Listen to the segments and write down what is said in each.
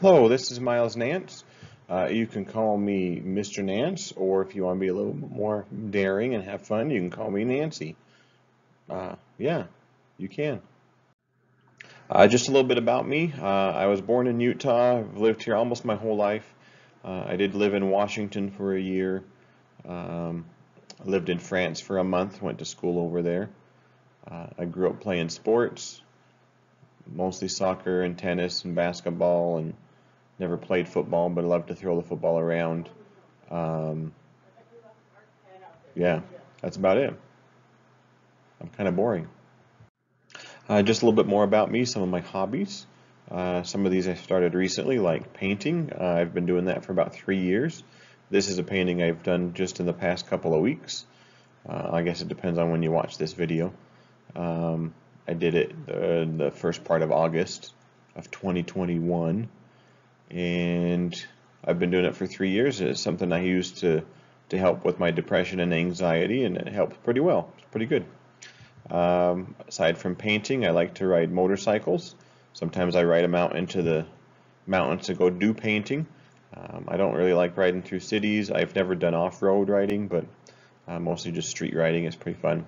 Hello, this is Miles Nance. Uh, you can call me Mr. Nance, or if you want to be a little more daring and have fun, you can call me Nancy. Uh, yeah, you can. Uh, just a little bit about me. Uh, I was born in Utah. I've lived here almost my whole life. Uh, I did live in Washington for a year. Um, I lived in France for a month, went to school over there. Uh, I grew up playing sports, mostly soccer and tennis and basketball and Never played football, but I love to throw the football around. Um, yeah, that's about it. I'm kind of boring. Uh, just a little bit more about me, some of my hobbies. Uh, some of these I started recently, like painting. Uh, I've been doing that for about three years. This is a painting I've done just in the past couple of weeks. Uh, I guess it depends on when you watch this video. Um, I did it the, the first part of August of 2021 and I've been doing it for three years. It's something I use to to help with my depression and anxiety, and it helps pretty well. It's pretty good. Um, aside from painting, I like to ride motorcycles. Sometimes I ride them out into the mountains to go do painting. Um, I don't really like riding through cities. I've never done off-road riding, but uh, mostly just street riding is pretty fun.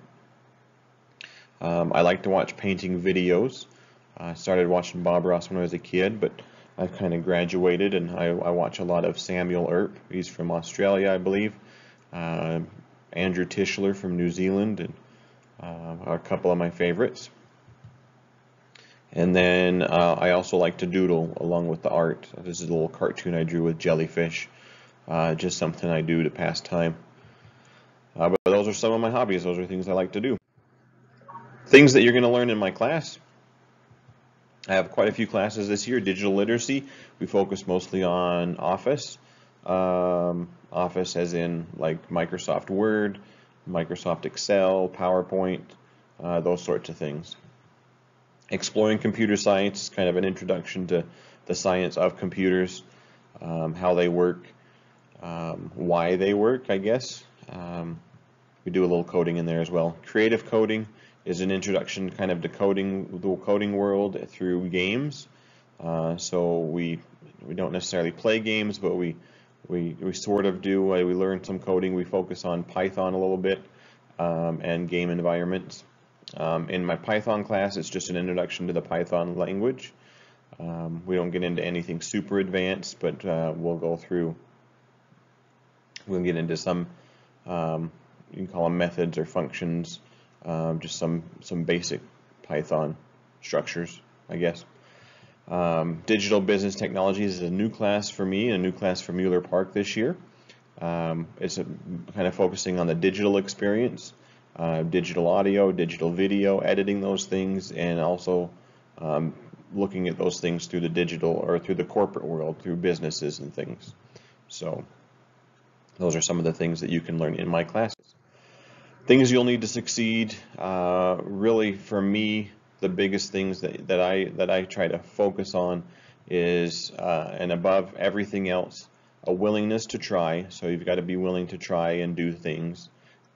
Um, I like to watch painting videos. I started watching Bob Ross when I was a kid, but I've kind of graduated and I, I, watch a lot of Samuel Earp. He's from Australia, I believe. Uh, Andrew Tischler from New Zealand and uh, are a couple of my favorites. And then uh, I also like to doodle along with the art. This is a little cartoon I drew with jellyfish. Uh, just something I do to pass time. Uh, but those are some of my hobbies. Those are things I like to do. Things that you're going to learn in my class I have quite a few classes this year. Digital literacy, we focus mostly on Office. Um, Office as in like Microsoft Word, Microsoft Excel, PowerPoint, uh, those sorts of things. Exploring computer science, is kind of an introduction to the science of computers, um, how they work, um, why they work, I guess. Um, we do a little coding in there as well. Creative coding, is an introduction kind of to coding, the coding world through games. Uh, so we we don't necessarily play games, but we we, we sort of do. Uh, we learn some coding. We focus on Python a little bit um, and game environments. Um, in my Python class, it's just an introduction to the Python language. Um, we don't get into anything super advanced, but uh, we'll go through. We'll get into some um, you can call them methods or functions um, just some some basic Python structures, I guess. Um, digital business technologies is a new class for me, a new class for Mueller Park this year. Um, it's a, kind of focusing on the digital experience, uh, digital audio, digital video, editing those things, and also um, looking at those things through the digital or through the corporate world, through businesses and things. So those are some of the things that you can learn in my classes. Things you'll need to succeed. Uh, really, for me, the biggest things that, that I that I try to focus on is, uh, and above everything else, a willingness to try. So you've got to be willing to try and do things,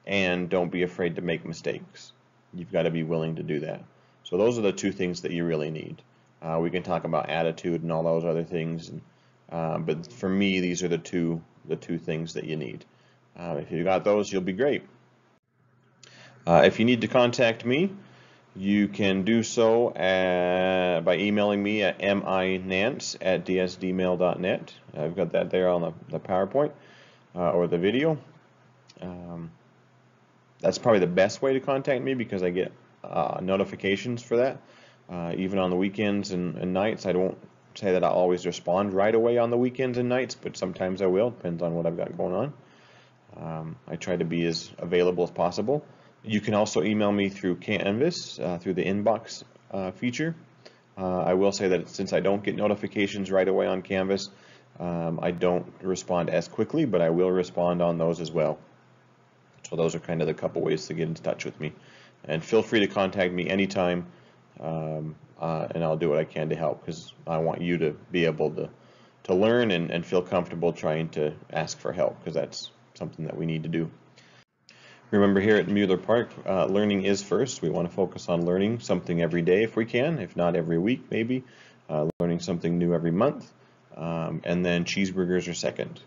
and don't be afraid to make mistakes. You've got to be willing to do that. So those are the two things that you really need. Uh, we can talk about attitude and all those other things, and, uh, but for me, these are the two the two things that you need. Uh, if you've got those, you'll be great. Uh, if you need to contact me, you can do so at, by emailing me at minance at dsdmail.net. I've got that there on the, the PowerPoint uh, or the video. Um, that's probably the best way to contact me because I get uh, notifications for that. Uh, even on the weekends and, and, nights, I don't say that I always respond right away on the weekends and nights, but sometimes I will, depends on what I've got going on. Um, I try to be as available as possible. You can also email me through Canvas, uh, through the inbox uh, feature. Uh, I will say that since I don't get notifications right away on Canvas, um, I don't respond as quickly, but I will respond on those as well. So those are kind of the couple ways to get in touch with me. And feel free to contact me anytime, um, uh, and I'll do what I can to help because I want you to be able to, to learn and, and feel comfortable trying to ask for help because that's something that we need to do. Remember here at Mueller Park, uh, learning is first. We want to focus on learning something every day if we can, if not every week maybe, uh, learning something new every month. um, and then cheeseburgers are second.